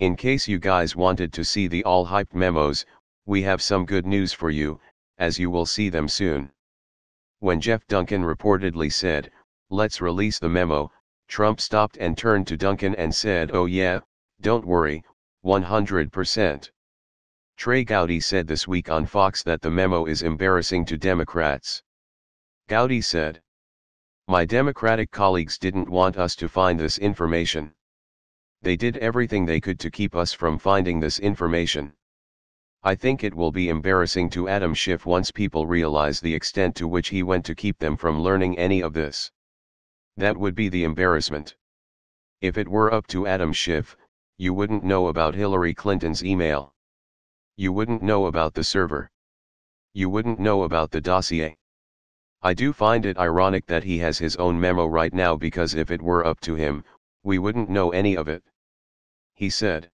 In case you guys wanted to see the all hyped memos, we have some good news for you, as you will see them soon. When Jeff Duncan reportedly said, let's release the memo, Trump stopped and turned to Duncan and said oh yeah, don't worry, 100%. Trey Gowdy said this week on Fox that the memo is embarrassing to Democrats. Gowdy said, My Democratic colleagues didn't want us to find this information. They did everything they could to keep us from finding this information. I think it will be embarrassing to Adam Schiff once people realize the extent to which he went to keep them from learning any of this. That would be the embarrassment. If it were up to Adam Schiff, you wouldn't know about Hillary Clinton's email. You wouldn't know about the server. You wouldn't know about the dossier. I do find it ironic that he has his own memo right now because if it were up to him, we wouldn't know any of it. He said.